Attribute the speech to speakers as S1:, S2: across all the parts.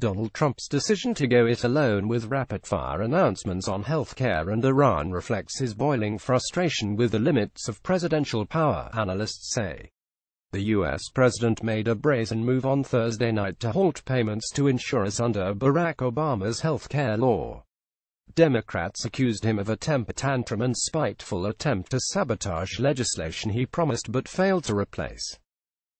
S1: Donald Trump's decision to go it alone with rapid-fire announcements on healthcare and Iran reflects his boiling frustration with the limits of presidential power, analysts say. The U.S. president made a brazen move on Thursday night to halt payments to insurers under Barack Obama's health care law. Democrats accused him of a temper tantrum and spiteful attempt to sabotage legislation he promised but failed to replace.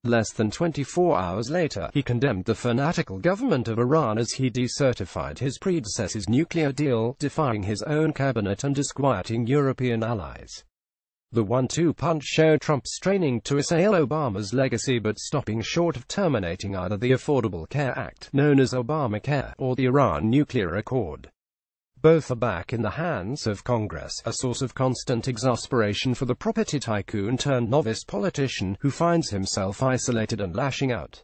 S1: Less than 24 hours later, he condemned the fanatical government of Iran as he decertified his predecessor's nuclear deal, defying his own cabinet and disquieting European allies. The one-two punch showed Trump straining to assail Obama's legacy but stopping short of terminating either the Affordable Care Act, known as Obamacare, or the Iran nuclear accord. Both are back in the hands of Congress, a source of constant exasperation for the property tycoon turned novice politician who finds himself isolated and lashing out.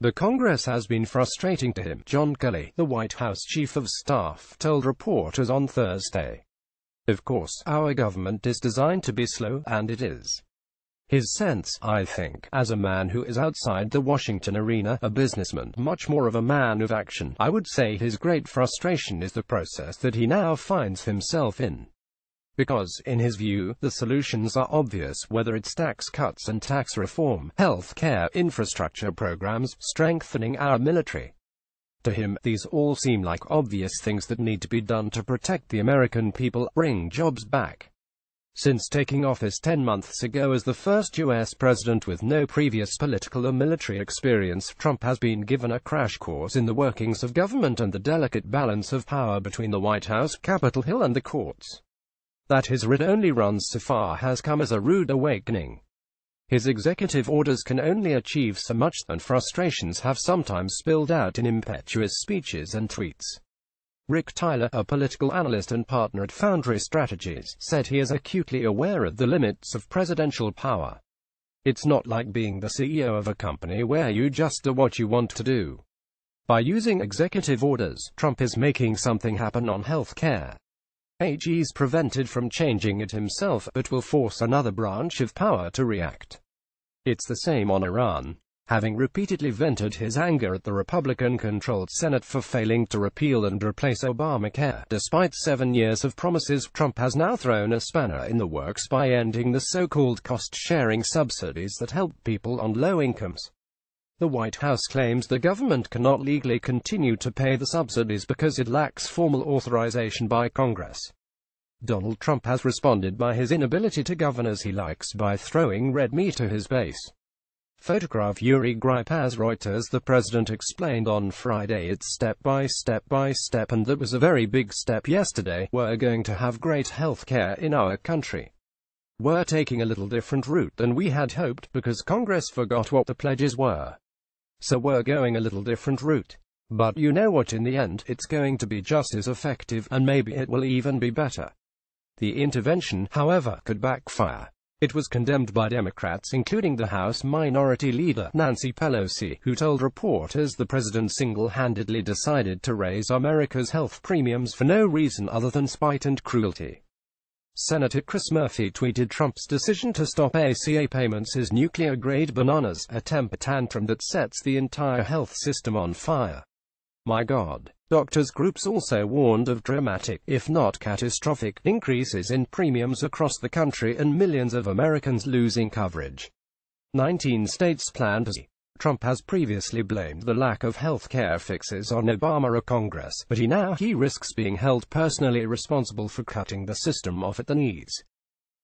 S1: The Congress has been frustrating to him, John Kelly, the White House chief of staff, told reporters on Thursday. Of course, our government is designed to be slow, and it is. His sense, I think, as a man who is outside the Washington arena, a businessman, much more of a man of action, I would say his great frustration is the process that he now finds himself in. Because, in his view, the solutions are obvious, whether it's tax cuts and tax reform, health care, infrastructure programs, strengthening our military. To him, these all seem like obvious things that need to be done to protect the American people, bring jobs back. Since taking office 10 months ago as the first U.S. president with no previous political or military experience, Trump has been given a crash course in the workings of government and the delicate balance of power between the White House, Capitol Hill and the courts. That his writ only runs so far has come as a rude awakening. His executive orders can only achieve so much, and frustrations have sometimes spilled out in impetuous speeches and tweets. Rick Tyler, a political analyst and partner at Foundry Strategies, said he is acutely aware of the limits of presidential power. It's not like being the CEO of a company where you just do what you want to do. By using executive orders, Trump is making something happen on health care. AG's prevented from changing it himself, but will force another branch of power to react. It's the same on Iran having repeatedly vented his anger at the Republican-controlled Senate for failing to repeal and replace Obamacare. Despite seven years of promises, Trump has now thrown a spanner in the works by ending the so-called cost-sharing subsidies that help people on low incomes. The White House claims the government cannot legally continue to pay the subsidies because it lacks formal authorization by Congress. Donald Trump has responded by his inability to govern as he likes by throwing red meat to his base. Photograph Yuri Gripas Reuters The president explained on Friday it's step by step by step and that was a very big step yesterday. We're going to have great health care in our country. We're taking a little different route than we had hoped because Congress forgot what the pledges were. So we're going a little different route. But you know what in the end, it's going to be just as effective, and maybe it will even be better. The intervention, however, could backfire. It was condemned by Democrats including the House Minority Leader, Nancy Pelosi, who told reporters the president single-handedly decided to raise America's health premiums for no reason other than spite and cruelty. Senator Chris Murphy tweeted Trump's decision to stop ACA payments is nuclear-grade bananas, a temper tantrum that sets the entire health system on fire. My God. Doctors groups also warned of dramatic, if not catastrophic, increases in premiums across the country and millions of Americans losing coverage. 19 states plan to Trump has previously blamed the lack of health care fixes on Obama or Congress, but he now he risks being held personally responsible for cutting the system off at the knees.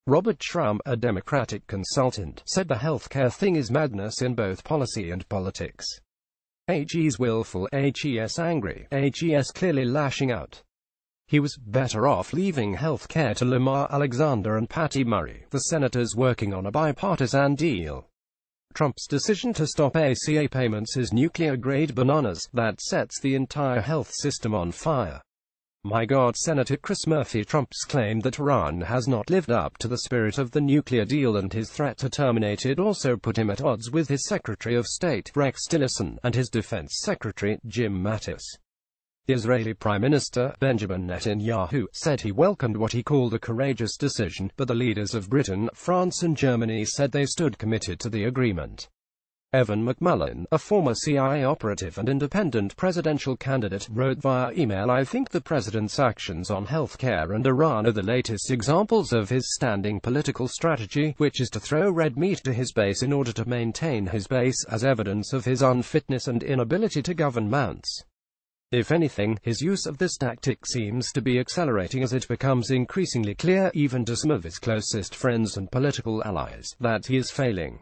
S1: Robert Shrum, a Democratic consultant, said the health care thing is madness in both policy and politics. HE's willful, HES angry, HES clearly lashing out. He was better off leaving health care to Lamar Alexander and Patty Murray, the senators working on a bipartisan deal. Trump's decision to stop ACA payments is nuclear-grade bananas that sets the entire health system on fire. My God Senator Chris Murphy Trump's claim that Iran has not lived up to the spirit of the nuclear deal and his threat to terminate it also put him at odds with his Secretary of State, Rex Tillerson, and his Defense Secretary, Jim Mattis. The Israeli Prime Minister, Benjamin Netanyahu, said he welcomed what he called a courageous decision, but the leaders of Britain, France and Germany said they stood committed to the agreement. Evan McMullin, a former CIA operative and independent presidential candidate, wrote via email I think the president's actions on healthcare and Iran are the latest examples of his standing political strategy, which is to throw red meat to his base in order to maintain his base as evidence of his unfitness and inability to govern mounts. If anything, his use of this tactic seems to be accelerating as it becomes increasingly clear, even to some of his closest friends and political allies, that he is failing.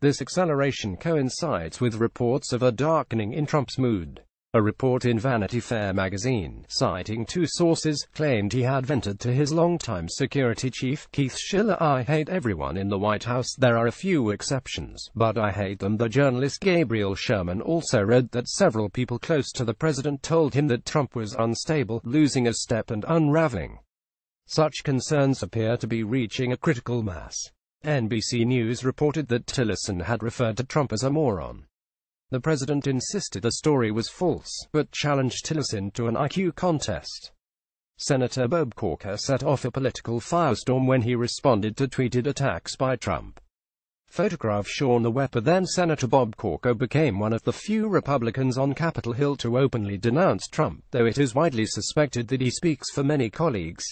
S1: This acceleration coincides with reports of a darkening in Trump's mood. A report in Vanity Fair magazine, citing two sources, claimed he had vented to his longtime security chief, Keith Schiller, I hate everyone in the White House, there are a few exceptions, but I hate them. The journalist Gabriel Sherman also wrote that several people close to the president told him that Trump was unstable, losing a step and unraveling. Such concerns appear to be reaching a critical mass. NBC News reported that Tillerson had referred to Trump as a moron. The president insisted the story was false, but challenged Tillerson to an IQ contest. Senator Bob Corker set off a political firestorm when he responded to tweeted attacks by Trump. Photograph Shawn Thew Weapon then Senator Bob Corker became one of the few Republicans on Capitol Hill to openly denounce Trump, though it is widely suspected that he speaks for many colleagues.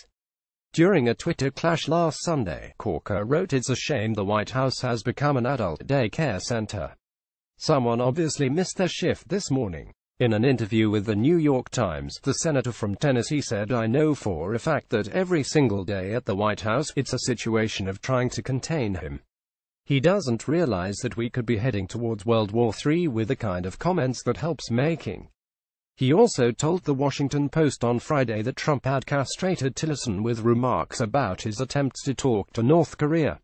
S1: During a Twitter clash last Sunday, Corker wrote it's a shame the White House has become an adult daycare center. Someone obviously missed their shift this morning. In an interview with the New York Times, the senator from Tennessee said I know for a fact that every single day at the White House, it's a situation of trying to contain him. He doesn't realize that we could be heading towards World War III with the kind of comments that helps making. He also told The Washington Post on Friday that Trump had castrated Tillerson with remarks about his attempts to talk to North Korea.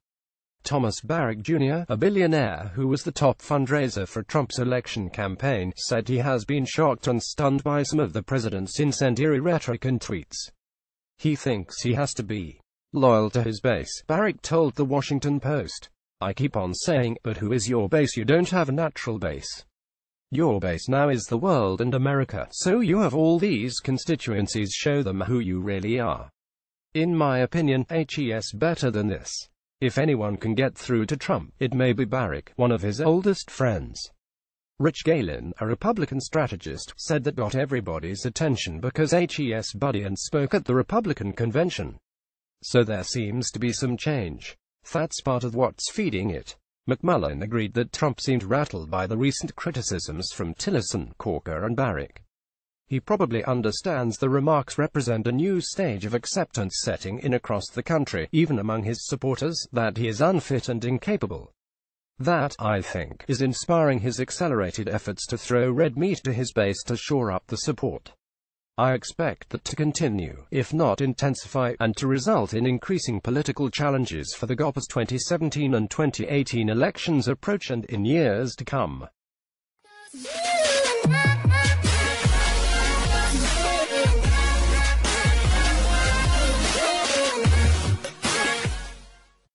S1: Thomas Barrack Jr., a billionaire who was the top fundraiser for Trump's election campaign, said he has been shocked and stunned by some of the president's incendiary rhetoric and tweets. He thinks he has to be loyal to his base, Barrack told The Washington Post. I keep on saying, but who is your base? You don't have a natural base. Your base now is the world and America, so you have all these constituencies show them who you really are. In my opinion, HES better than this. If anyone can get through to Trump, it may be Barrack, one of his oldest friends. Rich Galen, a Republican strategist, said that got everybody's attention because HES buddy and spoke at the Republican convention. So there seems to be some change. That's part of what's feeding it. McMullin agreed that Trump seemed rattled by the recent criticisms from Tillerson, Corker and Barrack. He probably understands the remarks represent a new stage of acceptance setting in across the country, even among his supporters, that he is unfit and incapable. That, I think, is inspiring his accelerated efforts to throw red meat to his base to shore up the support. I expect that to continue, if not intensify, and to result in increasing political challenges for the GOP 2017 and 2018 elections approach and in years to come.